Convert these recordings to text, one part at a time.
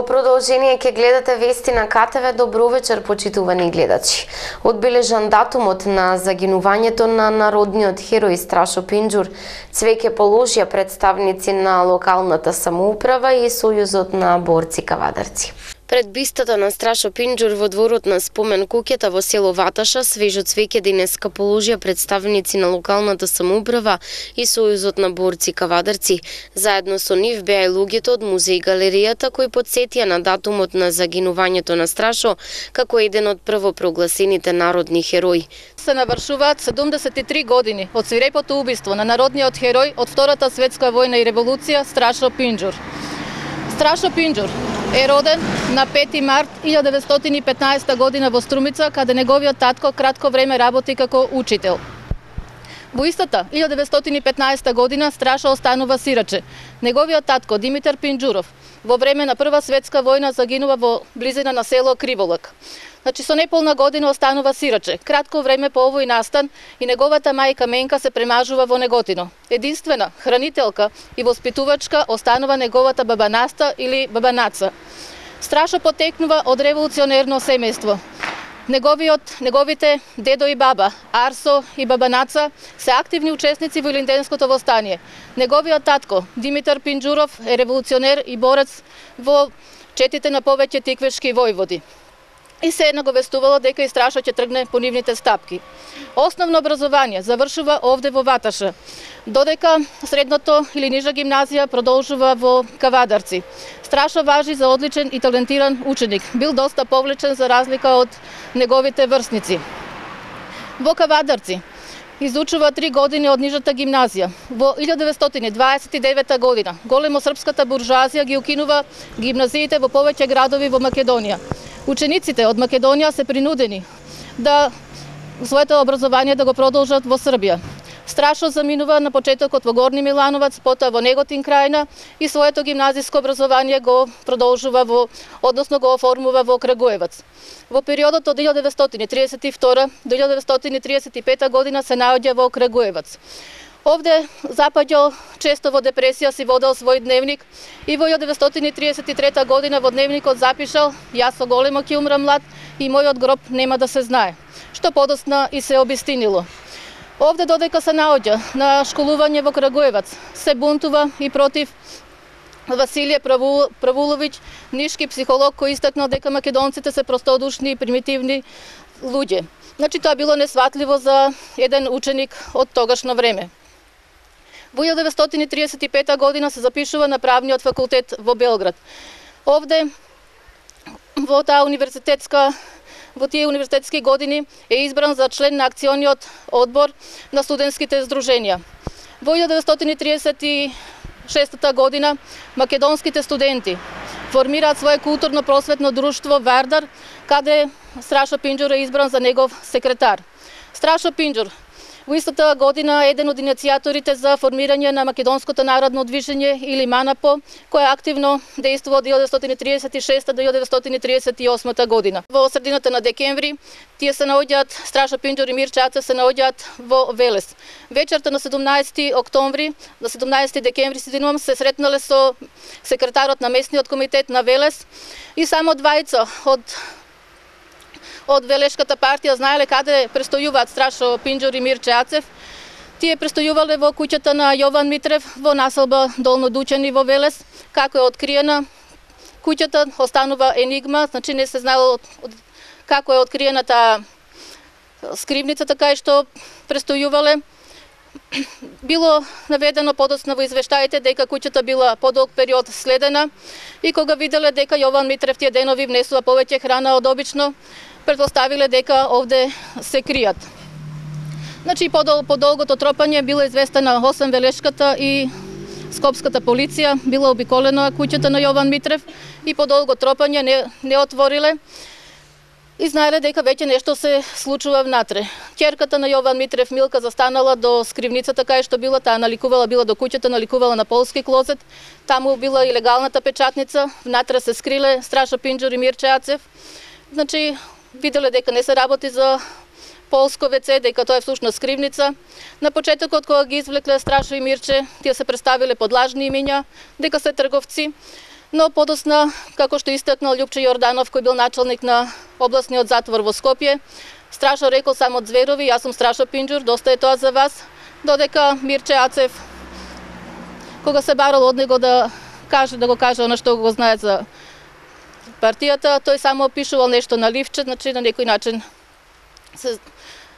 Во продолжение ќе гледате вести на КТВ Добро вечер, почитувани гледачи. Одбележан датумот на загинувањето на народниот херој Страшо Пинџур, цвеќе положија представници на локалната самоуправа и Сојузот на борци кавадарци. Пред бистата на Страшо Пинџур во дворот на спомен куќата во село Ваташа, свежо цвеќе денеска положија представници на локалната самоуправа и Сојузот на борци кавадарци. Заедно со нив беа и луѓето од музеј галеријата кои подсетија на датумот на загинувањето на Страшо како еден од првопрогласените народни херои. Се навршуваат 73 години од свирепото убиство на народниот херој од Втората светска војна и револуција Страшо Пинџур. Страшо Пинџур е роден на 5 март 1915 година во Струмица, каде неговиот татко кратко време работи како учител. Во истата 1915 година Страша останува сираче. Неговиот татко Димитар Пинџуров во време на Прва светска војна загинува во близина на село Криволак. Значи со неполна година останува сираче. Кратко време по овој настан и неговата мајка Менка се премажува во Неготино. Единствена хранителка и воспитувачка останува неговата баба Наста или баба Наца. Страшо потекнува од револуционерно семејство. Неговиот, неговите дедо и баба, Арсо и баба Наца, се активни учесници во Илинденското востание. Неговиот татко, Димитар Пинџуров, е револуционер и борец во четите на повеќе тиквешки војводи и се една го вестувало дека истрашот ќе тргне по нивните стапки. Основно образование завршува овде во Ваташа, додека средното или нижа гимназија продолжува во Кавадарци. Страшо важи за одличен и талентиран ученик. Бил доста повлечен за разлика од неговите врсници. Во Кавадарци изучува три години од нижата гимназија. Во 1929 година големо српската буржуазија ги укинува гимназиите во повеќе градови во Македонија. Учениците од Македонија се принудени да своето образование да го продолжат во Србија. Страшно заминува на почетокот во Горни Милановац, потоа во Неготин крајна и своето гимназиско образование го продолжува во, односно го оформува во Крагуевац. Во периодот од 1932 до 1935 година се наоѓа во Крагуевац. Овде запаѓал често во депресија си водел свој дневник и во 1933 година во дневникот запишал «Јас со големо ќе умрам млад и мојот гроб нема да се знае», што подосна и се обистинило. Овде додека се наоѓа на школување во Крагуевац, се бунтува и против Василије Правуловиќ, нишки психолог кој истакнал дека македонците се простодушни и примитивни луѓе. Значи тоа било несватливо за еден ученик од тогашно време. Во 1935 година се запишува на правниот факултет во Белград. Овде во таа универзитетска во тие универзитетски години е избран за член на акциониот одбор на студентските здруженија. Во 1936 година македонските студенти формираат свое културно просветно друштво Вардар, каде Страшо Пинџур е избран за негов секретар. Страшо Пинџур Во истата година еден од иницијаторите за формирање на Македонското народно движење или МАНАПО, која активно действува од 1936 до 1938 година. Во средината на декември тие се наоѓаат Страша Пинџор и Мир Чаца се наоѓаат во Велес. Вечерта на 17 октомври, на 17 декември се се сретнале со секретарот на местниот комитет на Велес и само двајца од од Велешката партија знаеле каде престојуваат Страшо Пинџор и Мирче Ацев. Тие престојувале во куќата на Јован Митрев во населба Долно Дучани во Велес. Како е откриена куќата останува енигма, значи не се знаело од, од, како е откриена таа скривница така и што престојувале. Било наведено подоцна во извештаите дека куќата била подолг период следена и кога виделе дека Јован Митрев тие денови внесува повеќе храна од обично, предпоставиле дека овде се кријат. Значи, по, дол, по долгото тропање било известена 8 Велешката и Скопската полиција, била обиколена куќата на Јован Митрев и по долго тропање не, не отвориле и знаеле дека веќе нешто се случува внатре. Ќерката на Јован Митрев Милка застанала до скривницата кај што била, таа наликувала била до куќата, наликувала на полски клозет, таму била и легалната печатница, внатре се скриле Страша Пинџур и Мирче Ацев. Значи, виделе дека не се работи за полско ВЦ, дека тоа е всушност скривница. На почетокот кога ги извлекле Страшо и Мирче, тие се представиле под лажни имиња, дека се трговци. Но подосна, како што истакнал Лјупче Јорданов, кој бил началник на областниот затвор во Скопје, Страшо рекол само Зверови, јас сум Страшо Пинџур, доста е тоа за вас, додека Мирче Ацев, кога се барал од него да каже, да го каже она што го знае за партијата, тој само опишувал нешто на ливче, значи на некој начин се,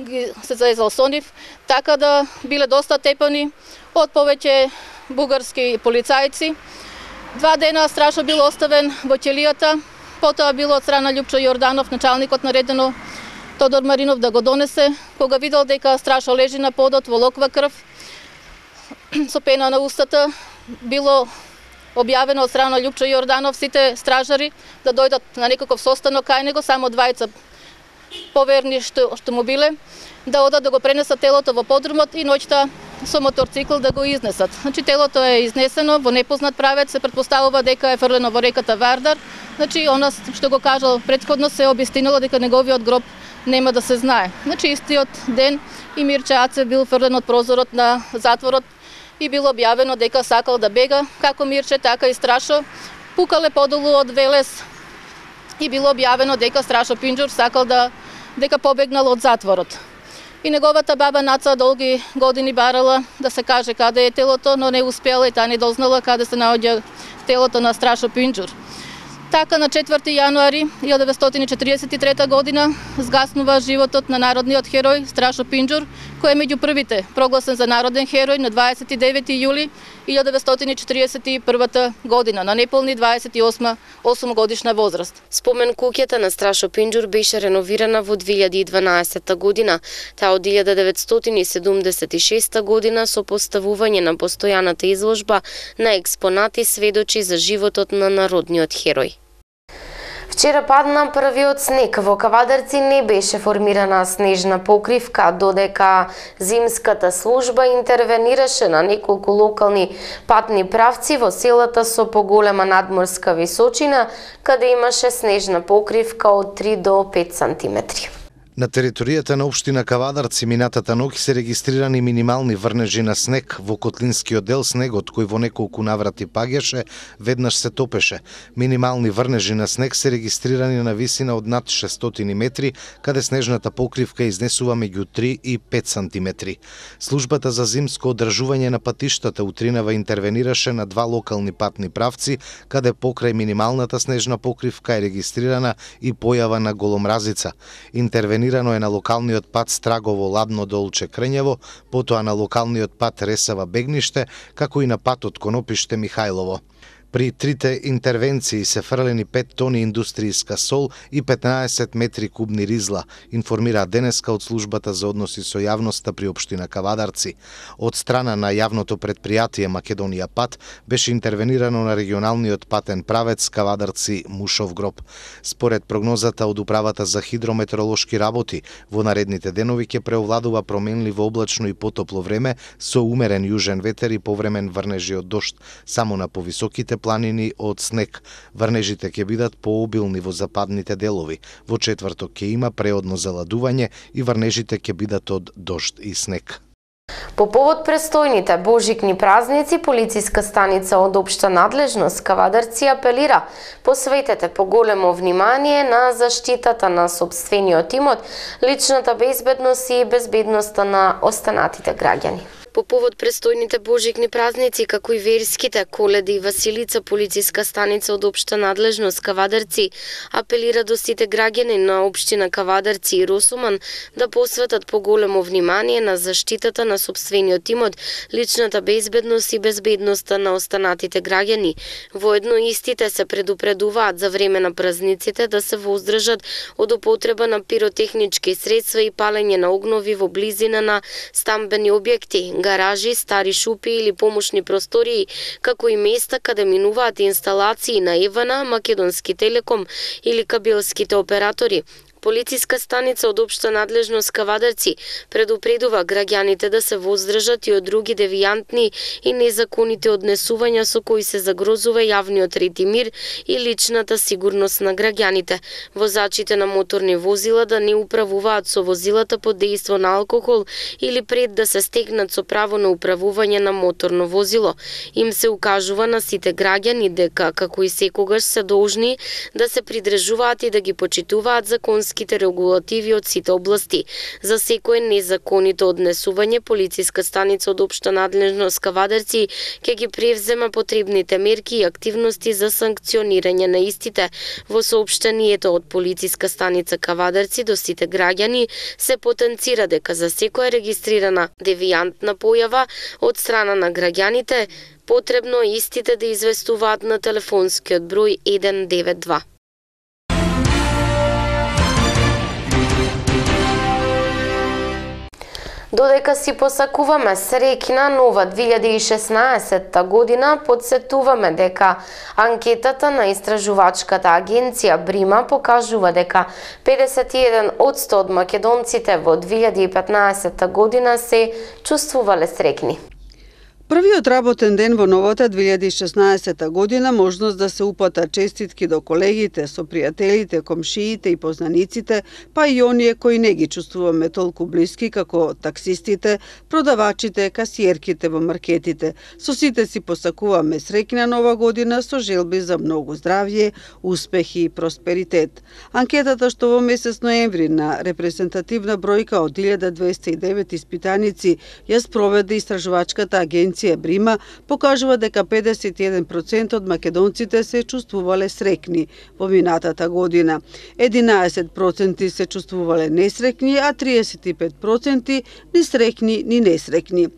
ги, се заезал со нив, така да биле доста тепани од повеќе бугарски полицајци. Два дена страшно бил оставен во ќелијата, потоа било од страна Лјупчо Јорданов, началникот наредено Тодор Маринов да го донесе, кога видел дека страшно лежи на подот во локва крв, со пена на устата, било објавено од страна Лјупчо Јорданов сите стражари да дојдат на некаков состанок кај него, само двајца поверни што, што му биле, да одат да го пренесат телото во подрумот и ноќта со моторцикл да го изнесат. Значи телото е изнесено во непознат правец, се предпоставува дека е фрлено во реката Вардар. Значи она што го кажал предходно се обистинало дека неговиот гроб нема да се знае. Значи истиот ден и Мирче Аце бил фрлен од прозорот на затворот и било објавено дека сакал да бега, како Мирче, така и Страшо. Пукале подолу од Велес и било објавено дека Страшо Пинџур сакал да дека побегнал од затворот. И неговата баба Наца долги години барала да се каже каде е телото, но не успела и таа не дознала каде се наоѓа телото на Страшо Пинџур. Така на 4 јануари 1943 година згаснува животот на народниот херој Страшо Пинџур, кој е меѓу првите прогласен за народен херој на 29 јули 1941 година, на неполни 28 8 годишна возраст. Спомен куќата на Страшо Пинџур беше реновирана во 2012 година, таа од 1976 година со поставување на постојаната изложба на експонати сведочи за животот на народниот херој. Вчера падна првиот снег. Во Кавадарци не беше формирана снежна покривка, додека зимската служба интервенираше на неколку локални патни правци во селата со поголема надморска височина, каде имаше снежна покривка од 3 до 5 сантиметри. На територијата на општина Кавадарци минатата ноќ се регистрирани минимални врнежи на снег во Котлинскиот дел снегот кој во неколку наврати паѓаше, веднаш се топеше. Минимални врнежи на снег се регистрирани на висина од над 600 метри, каде снежната покривка изнесува меѓу 3 и 5 сантиметри. Службата за зимско одржување на патиштата утринава интервенираше на два локални патни правци, каде покрај минималната снежна покривка е регистрирана и појава на голомразица. Интервени планирано е на локалниот пат Страгово Ладно Долче Крњево, потоа на локалниот пат Ресава Бегниште, како и на патот Конопиште Михајлово. При трите интервенции се фрлени 5 тони индустријска сол и 15 метри кубни ризла, информира денеска од службата за односи со јавноста при општина Кавадарци. Од страна на јавното предпријатие Македонија Пат беше интервенирано на регионалниот патен правец Кавадарци Мушов гроб. Според прогнозата од управата за хидрометеоролошки работи, во наредните денови ќе преовладува променливо облачно и потопло време со умерен јужен ветер и повремен врнежи од дошт, само на повисоките планини од снег. Врнежите ќе бидат пообилни во западните делови. Во четврток ќе има преодно заладување и врнежите ќе бидат од дожд и снег. По повод престојните божикни празници, полициска станица од Обшта надлежност Кавадарци апелира посветете поголемо внимание на заштитата на собствениот имот, личната безбедност и безбедноста на останатите граѓани. По повод престојните божикни празници, како и верските, Коледа и Василица, полициска станица од општа надлежност Кавадарци апелира до сите граѓани на општина Кавадарци и Росуман да посветат поголемо внимание на заштитата на собствениот имот, личната безбедност и безбедноста на останатите граѓани. Воедно истите се предупредуваат за време на празниците да се воздржат од употреба на пиротехнички средства и палење на огнови во близина на стамбени објекти, гаражи, стари шупи или помошни простории, како и места каде минуваат инсталации на Евана, Македонски телеком или кабелските оператори. Полициска станица од општа надлежност Кавадарци предупредува граѓаните да се воздржат и од други девијантни и незаконите однесувања со кои се загрозува јавниот ред и мир и личната сигурност на граѓаните. Возачите на моторни возила да не управуваат со возилата под дејство на алкохол или пред да се стегнат со право на управување на моторно возило. Им се укажува на сите граѓани дека, како и секогаш, се должни да се придржуваат и да ги почитуваат законските регулативи од сите области. За секое незаконито однесување, полициска станица од општа надлежност Кавадерци ќе ги превзема потребните мерки и активности за санкционирање на истите. Во соопштението од полициска станица кавадерци до сите граѓани се потенцира дека за секоја регистрирана девијантна појава од страна на граѓаните потребно е истите да известуваат на телефонскиот број 192. Додека си посакуваме среќна нова 2016 година, подсетуваме дека анкетата на истражувачката агенција Брима покажува дека 51 од 100 од македонците во 2015 година се чувствувале среќни. Првиот работен ден во новата 2016 година можност да се упата честитки до колегите, со пријателите, комшиите и познаниците, па и оние кои не ги чувствуваме толку блиски како таксистите, продавачите, касиерките во маркетите. Со сите си посакуваме среќна нова година со желби за многу здравје, успехи и просперитет. Анкетата што во месец ноември на репрезентативна бројка од 1209 испитаници ја спроведе истражувачката агенција агенција Брима покажува дека 51% од македонците се чувствувале срекни во минатата година. 11% се чувствувале несрекни, а 35% ни срекни ни несрекни.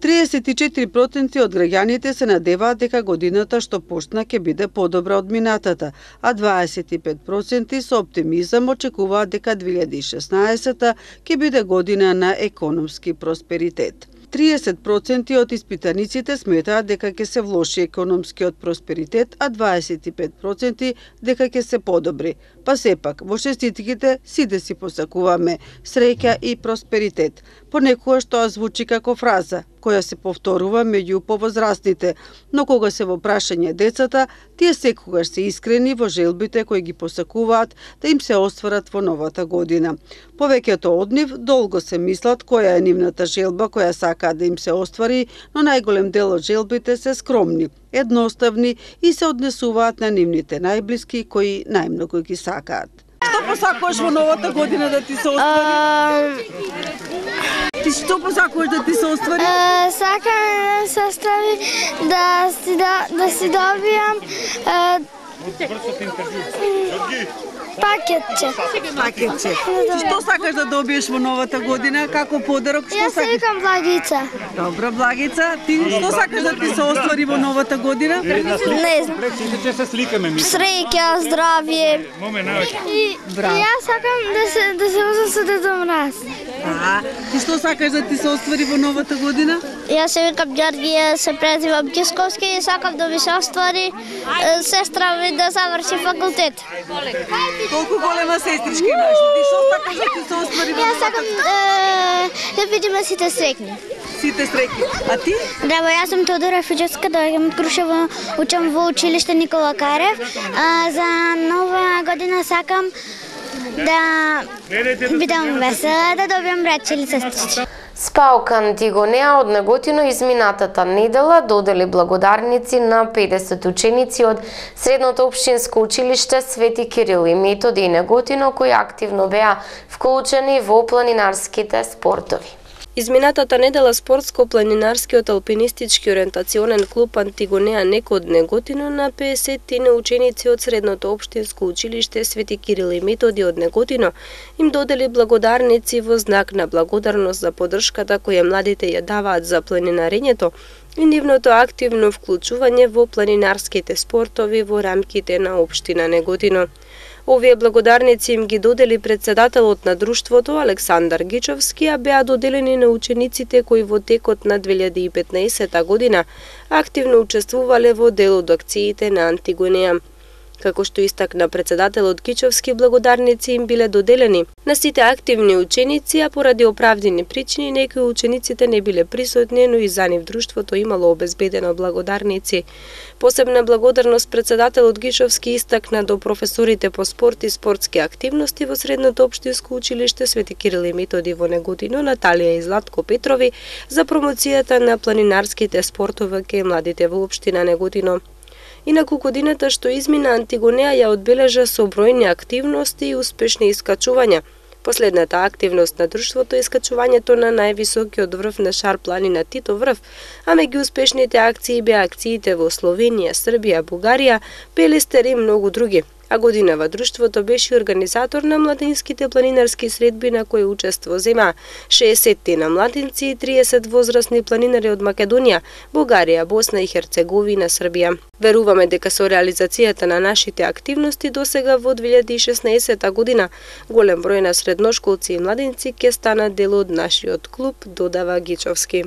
34% од граѓаните се надеваат дека годината што почна ќе биде подобра од минатата, а 25% со оптимизам очекуваат дека 2016 ќе биде година на економски просперитет. 30% од испитаниците сметаат дека ќе се влоши економскиот просперитет, а 25% дека ќе се подобри. Па сепак, во шеститките сите си посакуваме среќа и просперитет. Понекогаш тоа звучи како фраза, која се повторува меѓу повозрастните, но кога се во прашање децата, тие секогаш се искрени во желбите кои ги посакуваат да им се остварат во новата година. Повеќето од нив долго се мислат која е нивната желба која сакаат да им се оствари, но најголем дел од желбите се скромни, едноставни и се однесуваат на нивните најблиски кои најмногу ги сакаат. Што посакуваш во новата година да ти се оствари? Ти што посакуваш да ти се оствари? Е, сакам да се оствари да си, да, да си добијам е, пакетче. Пакетче. Што сакаш да добиеш во новата година? Како подарок? Што Јас се сакаш? викам Благица. Добра, Благица. Ти што сакаш да ти се оствари во новата година? Не знам. Ќе се сликаме ми. Среќа, здравје. И јас сакам да се да се возам со Дедо Мраз. А, ти што сакаш да ти се оствари во новата година? Јас се викам Ѓоргија, се презивам Кисковски и сакам да ми се оствари сестра ми да заврши факултет. Колку голема сестричка имаш? Ти што сакаш да ти се оствари Јас сакам да видиме сите среќни. Сите среќни. А ти? Здраво, јас сум Тодора Фиџевска, доаѓам од Крушево, учам во училиште Никола Карев. А, за нова година сакам да бидам весела, да добиам брат или сестрички. Спалка Антигонеа од Неготино изминатата недела додели благодарници на 50 ученици од Средното општинско училиште Свети Кирил и Методи и Неготино кои активно беа вклучени во планинарските спортови. Изминатата недела спортско-планинарскиот алпинистички ориентационен клуб Антигонеа некој од Неготино на 50 ученици од Средното општинско училиште Свети Кирил и Методи од Неготино им додели благодарници во знак на благодарност за подршката која младите ја даваат за планинарењето и нивното активно вклучување во планинарските спортови во рамките на Обштина Неготино. Овие благодарници им ги додели председателот на друштвото Александар Гичовски, а беа доделени на учениците кои во текот на 2015 година активно учествувале во дел од акциите на Антигонија. Како што истакна председателот Кичовски, благодарници им биле доделени на сите активни ученици, а поради оправдани причини некои учениците не биле присутни, но и за нив друштвото имало обезбедено благодарници. Посебна благодарност председателот Гишовски истакна до професорите по спорт и спортски активности во Средното општинско училиште Свети Кирил и Методи во Неготино, Наталија и Златко Петрови за промоцијата на планинарските спортови кај младите во општина Неготино. Инаку годината што измина Антигонеа ја одбележа со бројни активности и успешни искачувања. Последната активност на друштвото е искачувањето на највисокиот врв на Шар планина Тито врв, а меѓу успешните акции беа акциите во Словенија, Србија, Бугарија, Пелестер и многу други а годинава друштвото беше организатор на младинските планинарски средби на кои учество зема 60 на младинци и 30 возрастни планинари од Македонија, Бугарија, Босна и Херцеговина, Србија. Веруваме дека со реализацијата на нашите активности досега во 2016 година голем број на средношколци и младинци ќе станат дел од нашиот клуб, додава Гичовски.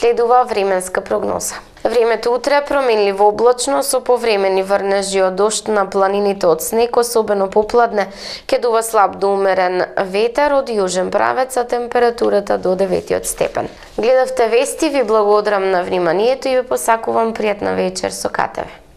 Следува временска прогноза. Времето утре е променливо облачно со повремени врнежи од дошт на планините од снег, особено попладне, ке дува слаб до умерен ветер од јужен правец, а температурата до 9 степен. Гледавте вести, ви благодарам на вниманието и ви посакувам пријатна вечер со КТВ.